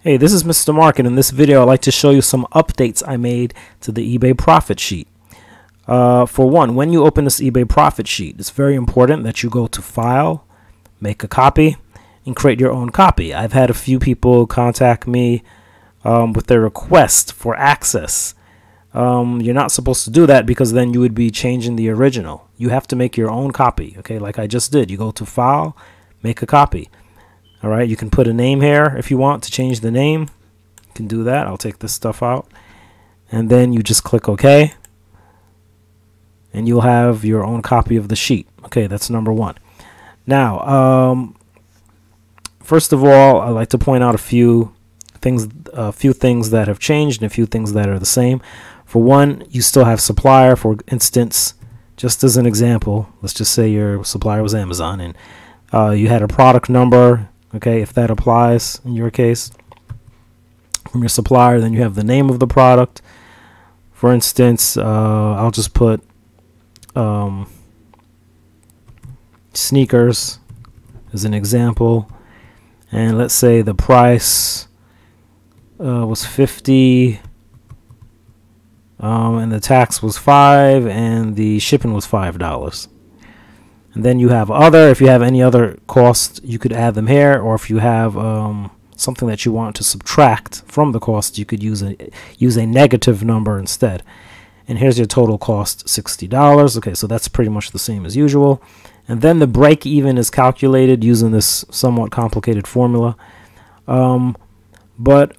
Hey, this is Mr. Mark, and in this video, I'd like to show you some updates I made to the eBay profit sheet. Uh, for one, when you open this eBay profit sheet, it's very important that you go to File, make a copy, and create your own copy. I've had a few people contact me um, with their request for access. Um, you're not supposed to do that because then you would be changing the original. You have to make your own copy, okay, like I just did. You go to File, make a copy. All right, you can put a name here if you want to change the name. You can do that. I'll take this stuff out. And then you just click OK. And you'll have your own copy of the sheet. Okay, that's number one. Now, um, first of all, I'd like to point out a few things, a few things that have changed and a few things that are the same. For one, you still have supplier. For instance, just as an example, let's just say your supplier was Amazon and uh, you had a product number okay if that applies in your case from your supplier then you have the name of the product. For instance uh, I'll just put um, sneakers as an example. And let's say the price uh, was 50 um, and the tax was 5 and the shipping was $5 and then you have other. If you have any other costs, you could add them here. Or if you have um, something that you want to subtract from the cost, you could use a use a negative number instead. And here's your total cost, $60. Okay, so that's pretty much the same as usual. And then the break even is calculated using this somewhat complicated formula. Um, but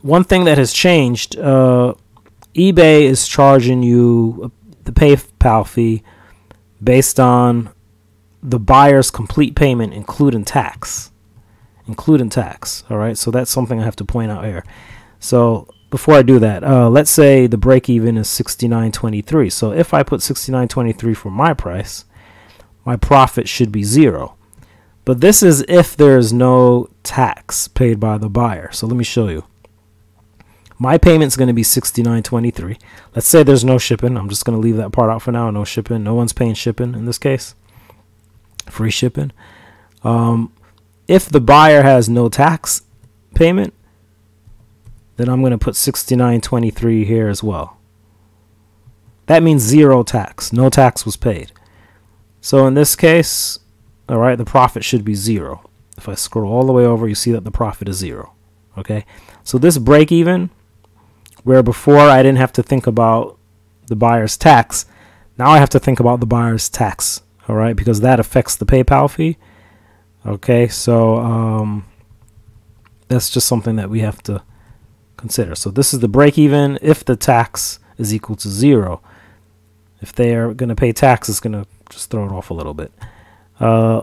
one thing that has changed, uh, eBay is charging you the PayPal fee based on the buyer's complete payment, including tax. Including tax. All right. So that's something I have to point out here. So before I do that, uh, let's say the break even is 69.23. So if I put 69.23 for my price, my profit should be zero. But this is if there is no tax paid by the buyer. So let me show you. My payment's going to be 69.23. Let's say there's no shipping. I'm just going to leave that part out for now. No shipping. No one's paying shipping in this case free shipping. Um, if the buyer has no tax payment, then I'm going to put 69.23 here as well. That means zero tax. No tax was paid. So in this case, all right, the profit should be zero. If I scroll all the way over, you see that the profit is zero. Okay, so this break even, where before I didn't have to think about the buyer's tax, now I have to think about the buyer's tax all right, because that affects the PayPal fee. Okay, so um, that's just something that we have to consider. So this is the break even if the tax is equal to zero. If they are going to pay tax, it's going to just throw it off a little bit. Uh,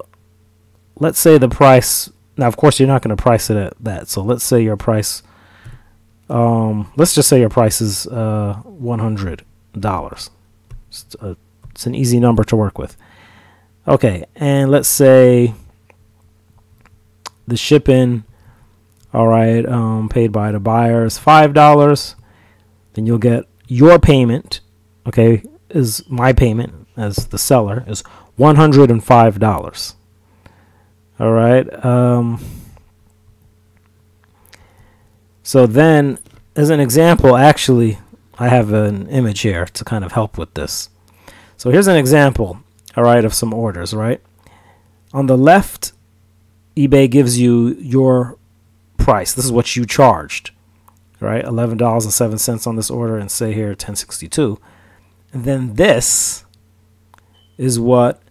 let's say the price. Now, of course, you're not going to price it at that. So let's say your price. Um, let's just say your price is uh, $100. It's, a, it's an easy number to work with. Okay, and let's say the shipping, all right, um, paid by the buyer is five dollars. Then you'll get your payment. Okay, is my payment as the seller is one hundred and five dollars. All right. Um, so then, as an example, actually, I have an image here to kind of help with this. So here's an example all right, of some orders, right? On the left, eBay gives you your price. This is what you charged, right? $11.07 on this order and say here 1062. And then this is what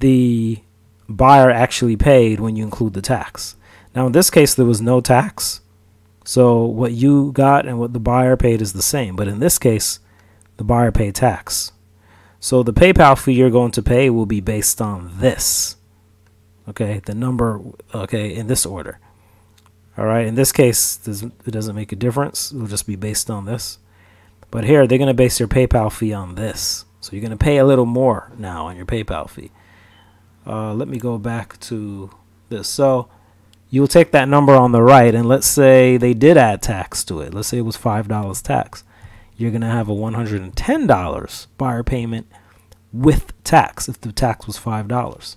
the buyer actually paid when you include the tax. Now in this case there was no tax. So what you got and what the buyer paid is the same, but in this case the buyer paid tax. So the PayPal fee you're going to pay will be based on this. Okay, the number, okay, in this order. All right, in this case, it doesn't make a difference. It'll just be based on this. But here, they're going to base your PayPal fee on this. So you're going to pay a little more now on your PayPal fee. Uh, let me go back to this. So you'll take that number on the right, and let's say they did add tax to it. Let's say it was $5 tax you're going to have a $110 buyer payment with tax if the tax was $5.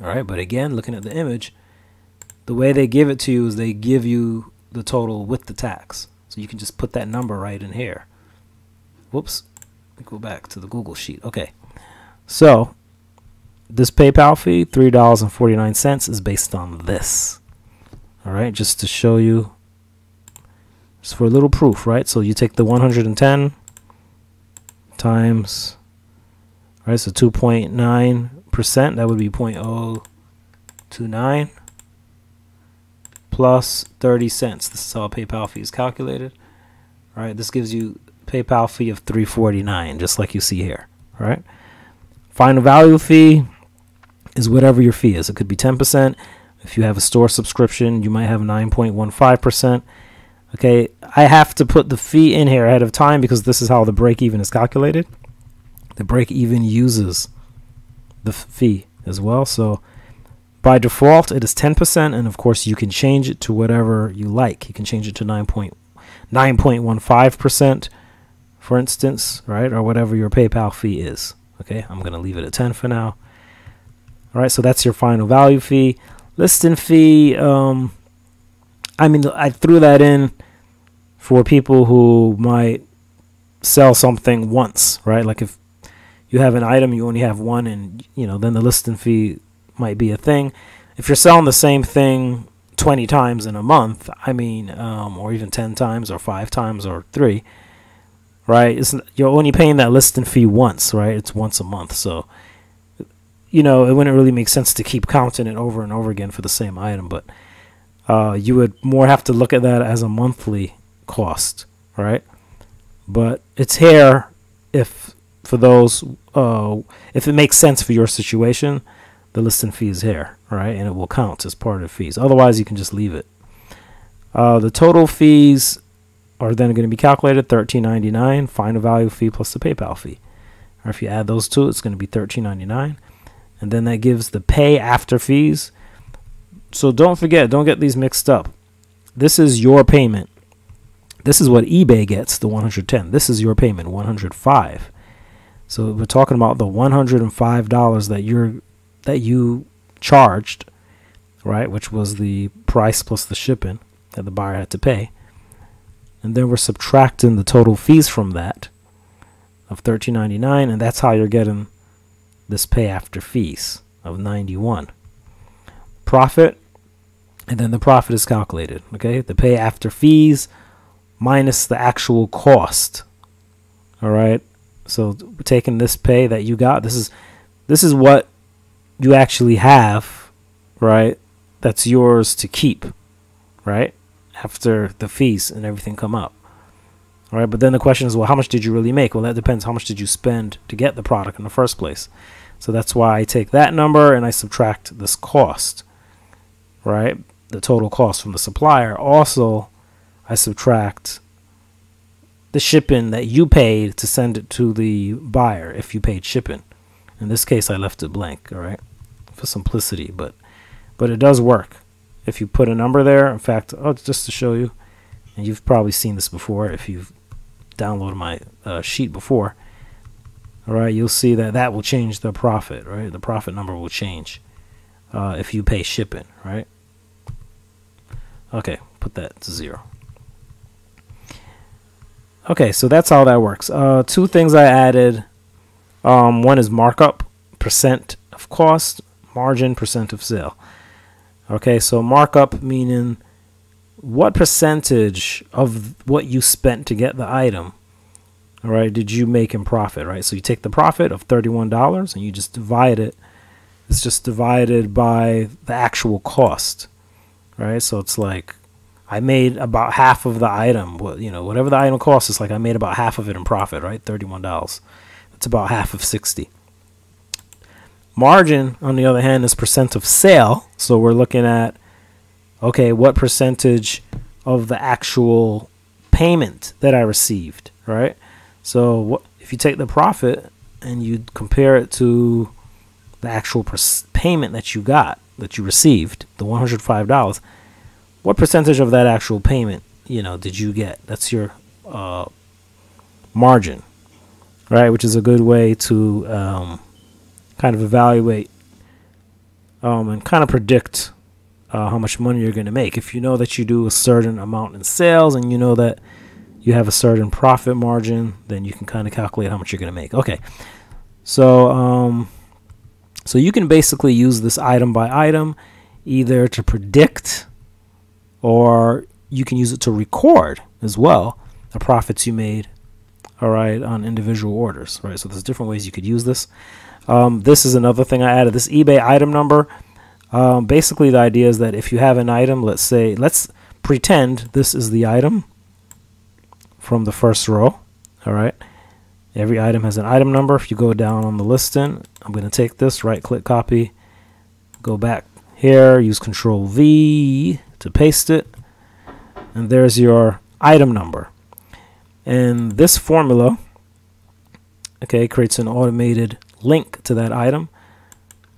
All right, but again, looking at the image, the way they give it to you is they give you the total with the tax. So you can just put that number right in here. Whoops. Go back to the Google sheet. Okay. So this PayPal fee, $3.49, is based on this. All right, just to show you, just for a little proof, right? So you take the 110 times, right, so 2.9%, that would be 0.029 plus 30 cents. This is how PayPal fee is calculated. right? this gives you PayPal fee of 349, just like you see here. right? Final value fee is whatever your fee is. It could be 10%. If you have a store subscription, you might have 9.15%. Okay, I have to put the fee in here ahead of time because this is how the break even is calculated. The break even uses the fee as well. So by default, it is 10%, and of course, you can change it to whatever you like. You can change it to 9.9.15%, for instance, right, or whatever your PayPal fee is. Okay, I'm going to leave it at 10 for now. All right, so that's your final value fee. Listing fee, um, I mean, I threw that in for people who might sell something once, right? Like if you have an item, you only have one, and you know, then the listing fee might be a thing. If you're selling the same thing 20 times in a month, I mean, um, or even 10 times, or five times, or three, right? It's, you're only paying that listing fee once, right? It's once a month. So, you know, it wouldn't really make sense to keep counting it over and over again for the same item, but uh, you would more have to look at that as a monthly cost, right? But it's here if for those uh, if it makes sense for your situation the listing fee is here, right? And it will count as part of fees. Otherwise, you can just leave it. Uh, the total fees are then going to be calculated $13.99, final value fee plus the PayPal fee. Or if you add those two, it's going to be $13.99. And then that gives the pay after fees. So don't forget, don't get these mixed up. This is your payment. This is what eBay gets, the 110. This is your payment, 105. So we're talking about the $105 that you're that you charged, right, which was the price plus the shipping that the buyer had to pay. And then we're subtracting the total fees from that of $13.99, and that's how you're getting this pay after fees of 91. Profit, and then the profit is calculated, okay? The pay after fees minus the actual cost. All right? So taking this pay that you got, this is this is what you actually have, right? That's yours to keep, right? After the fees and everything come up. All right, but then the question is, well, how much did you really make? Well, that depends. How much did you spend to get the product in the first place? So that's why I take that number and I subtract this cost, right? The total cost from the supplier. Also, I subtract the shipping that you paid to send it to the buyer if you paid shipping. In this case, I left it blank, all right, for simplicity, but but it does work. If you put a number there, in fact, oh, just to show you, and you've probably seen this before if you've downloaded my uh, sheet before, all right, you'll see that that will change the profit, right? The profit number will change uh, if you pay shipping, right? Okay, put that to zero. Okay, so that's how that works. Uh, two things I added um, one is markup, percent of cost, margin, percent of sale. Okay, so markup meaning what percentage of what you spent to get the item, all right, did you make in profit, right? So you take the profit of $31 and you just divide it. It's just divided by the actual cost, right? So it's like I made about half of the item, what you know, whatever the item costs, it's like I made about half of it in profit, right? $31. It's about half of 60. Margin, on the other hand, is percent of sale. So we're looking at, okay, what percentage of the actual payment that I received, right? So what, if you take the profit and you compare it to the actual payment that you got, that you received, the $105, what percentage of that actual payment, you know, did you get? That's your uh, margin, right? Which is a good way to um, kind of evaluate um, and kind of predict uh, how much money you're going to make. If you know that you do a certain amount in sales and you know that you have a certain profit margin, then you can kind of calculate how much you're going to make. Okay, so um, so you can basically use this item by item either to predict or you can use it to record as well the profits you made all right on individual orders right? So there's different ways you could use this. Um, this is another thing I added this eBay item number. Um, basically the idea is that if you have an item let's say let's pretend this is the item from the first row all right every item has an item number. If you go down on the listing I'm going to take this right click copy go back here use control V to paste it and there's your item number. And this formula okay creates an automated link to that item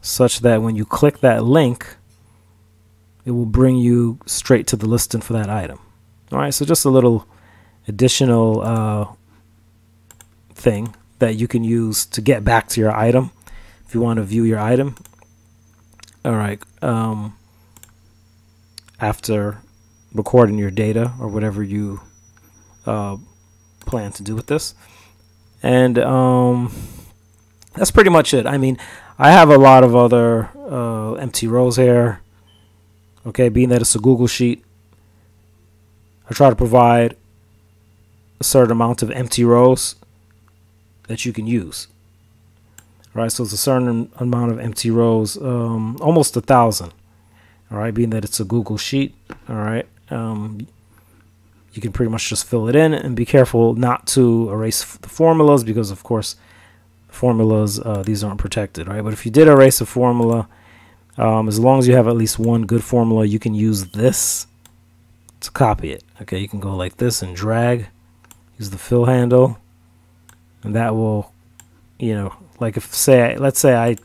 such that when you click that link it will bring you straight to the listing for that item. All right so just a little additional uh, thing that you can use to get back to your item if you want to view your item all right um, after recording your data or whatever you uh, plan to do with this. And um, that's pretty much it. I mean, I have a lot of other uh, empty rows here. Okay, being that it's a Google Sheet, I try to provide a certain amount of empty rows that you can use. Right, so it's a certain amount of empty rows, um, almost a thousand. All right, being that it's a Google Sheet. All right, um, you can pretty much just fill it in and be careful not to erase the formulas because of course formulas uh, these aren't protected right but if you did erase a formula um, as long as you have at least one good formula you can use this to copy it okay you can go like this and drag use the fill handle and that will you know like if say let's say I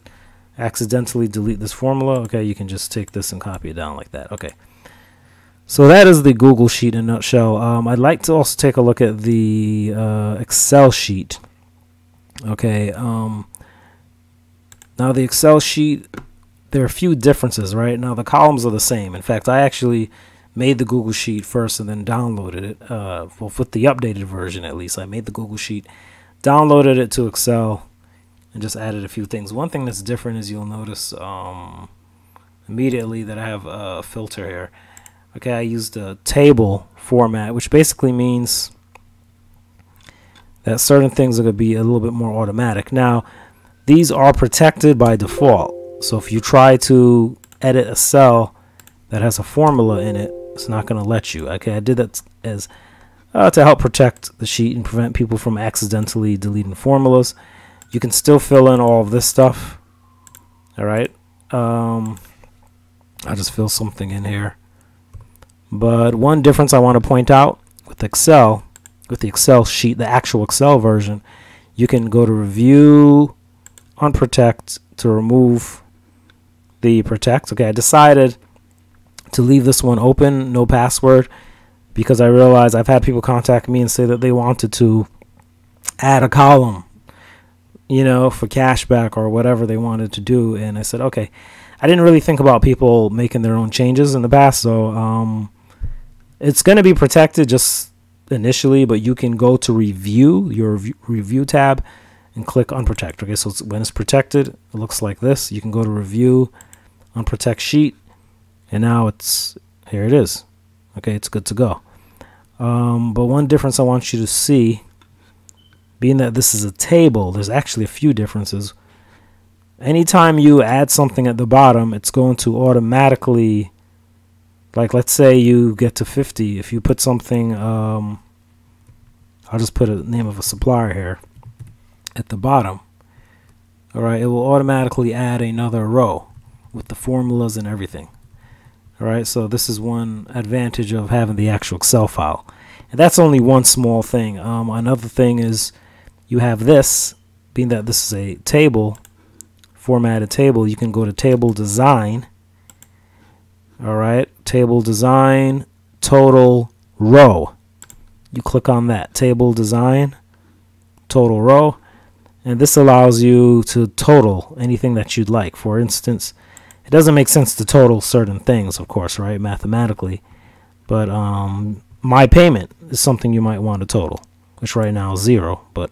accidentally delete this formula okay you can just take this and copy it down like that okay so that is the Google Sheet in a nutshell. Um, I'd like to also take a look at the uh, Excel sheet. Okay. Um, now the Excel sheet, there are a few differences, right? Now the columns are the same. In fact, I actually made the Google Sheet first and then downloaded it. Uh, well, with the updated version at least, I made the Google Sheet, downloaded it to Excel, and just added a few things. One thing that's different is you'll notice um, immediately that I have a filter here. Okay, I used a table format, which basically means that certain things are going to be a little bit more automatic. Now, these are protected by default. So if you try to edit a cell that has a formula in it, it's not going to let you. Okay, I did that as uh, to help protect the sheet and prevent people from accidentally deleting formulas. You can still fill in all of this stuff. All right. Um, I'll just fill something in here. But one difference I want to point out with Excel, with the Excel sheet, the actual Excel version, you can go to Review, Unprotect to remove the Protect. Okay, I decided to leave this one open, no password, because I realized I've had people contact me and say that they wanted to add a column, you know, for cashback or whatever they wanted to do. And I said, okay, I didn't really think about people making their own changes in the past, so um, it's going to be protected just initially, but you can go to review your review tab and click unprotect. Okay, so it's, when it's protected, it looks like this. You can go to review, unprotect sheet, and now it's here. It is. Okay, it's good to go. Um, but one difference I want you to see, being that this is a table, there's actually a few differences. Anytime you add something at the bottom, it's going to automatically like let's say you get to 50 if you put something um, I'll just put a name of a supplier here at the bottom all right it will automatically add another row with the formulas and everything all right so this is one advantage of having the actual Excel file and that's only one small thing um, another thing is you have this being that this is a table formatted table you can go to table design all right, table design, total row. You click on that table design, total row, and this allows you to total anything that you'd like. For instance, it doesn't make sense to total certain things, of course, right? Mathematically, but um, my payment is something you might want to total, which right now is zero, but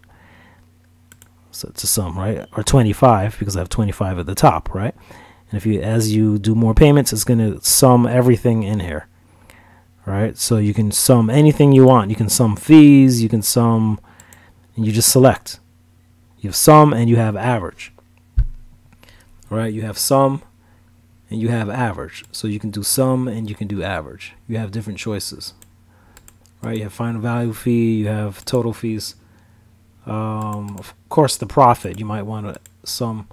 so it's a sum, right? Or 25 because I have 25 at the top, right? And if you, as you do more payments, it's going to sum everything in here, right? So you can sum anything you want. You can sum fees, you can sum, and you just select. You have sum and you have average, right? You have sum and you have average. So you can do sum and you can do average. You have different choices, right? You have final value fee, you have total fees. Um, of course, the profit, you might want to sum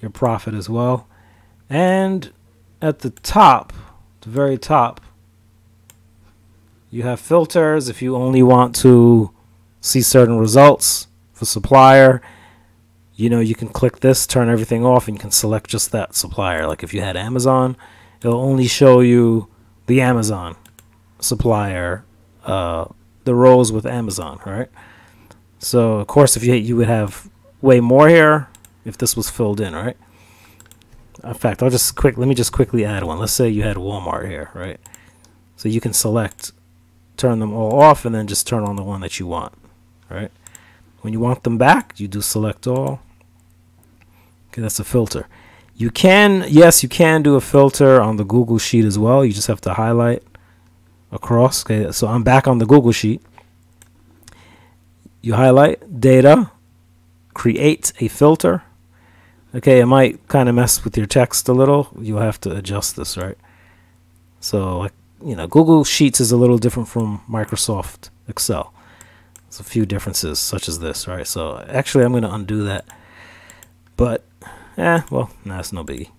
your profit as well. And at the top, the very top, you have filters if you only want to see certain results for supplier you know you can click this turn everything off and you can select just that supplier. Like if you had Amazon it'll only show you the Amazon supplier uh, the rows with Amazon right? So of course if you you would have way more here if this was filled in right? In fact I'll just quick let me just quickly add one. Let's say you had Walmart here right? So you can select turn them all off and then just turn on the one that you want right? When you want them back you do select all okay that's a filter. You can yes you can do a filter on the Google sheet as well. You just have to highlight across okay? So I'm back on the Google sheet. You highlight data create a filter. Okay it might kind of mess with your text a little. You'll have to adjust this right? So like you know Google Sheets is a little different from Microsoft Excel. There's a few differences such as this right? So actually I'm going to undo that. But eh well that's no biggie.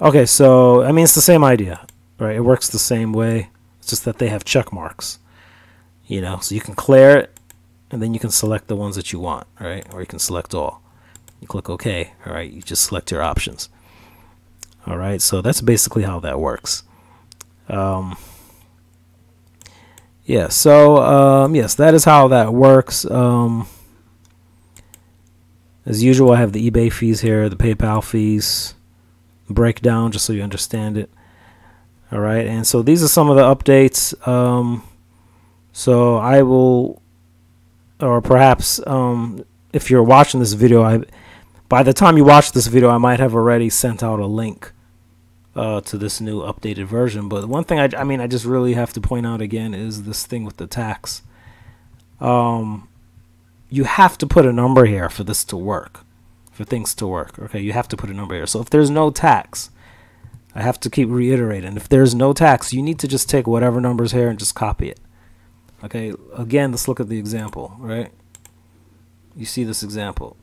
Okay so I mean it's the same idea right? It works the same way. It's just that they have check marks you know? So you can clear it and then you can select the ones that you want right? Or you can select all. You click OK all right? You just select your options. All right so that's basically how that works. Um, yeah so um, yes that is how that works. Um, as usual I have the eBay fees here the PayPal fees breakdown just so you understand it all right and so these are some of the updates um, so I will or perhaps um, if you're watching this video I by the time you watch this video I might have already sent out a link uh, to this new updated version. But one thing I, I mean, I just really have to point out again is this thing with the tax. Um, you have to put a number here for this to work, for things to work. Okay, you have to put a number here. So if there's no tax, I have to keep reiterating. If there's no tax, you need to just take whatever number's here and just copy it. Okay, again, let's look at the example, right? You see this example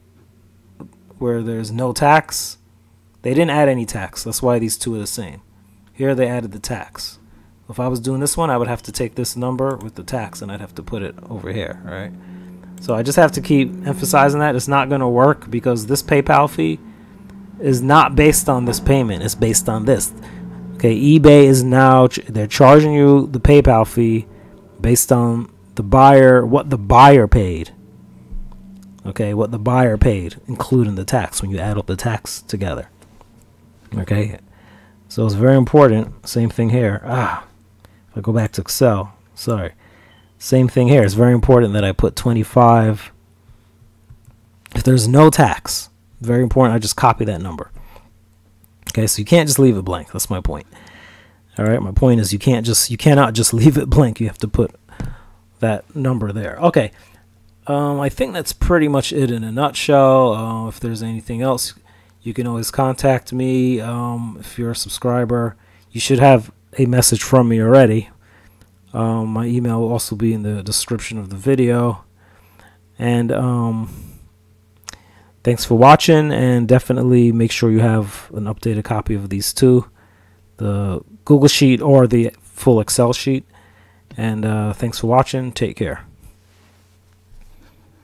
where there's no tax they didn't add any tax. That's why these two are the same. Here they added the tax. If I was doing this one, I would have to take this number with the tax and I'd have to put it over here, right? So I just have to keep emphasizing that. It's not going to work because this PayPal fee is not based on this payment. It's based on this. Okay, eBay is now, they're charging you the PayPal fee based on the buyer, what the buyer paid. Okay, what the buyer paid, including the tax when you add up the tax together. Okay, so it's very important. Same thing here. Ah, if I go back to Excel, sorry. Same thing here. It's very important that I put 25. If there's no tax, very important. I just copy that number. Okay, so you can't just leave it blank. That's my point. All right, my point is you can't just you cannot just leave it blank. You have to put that number there. Okay, um, I think that's pretty much it in a nutshell. Uh, if there's anything else, you can always contact me um, if you're a subscriber. You should have a message from me already. Um, my email will also be in the description of the video. And um, thanks for watching, and definitely make sure you have an updated copy of these two the Google Sheet or the full Excel sheet. And uh, thanks for watching. Take care.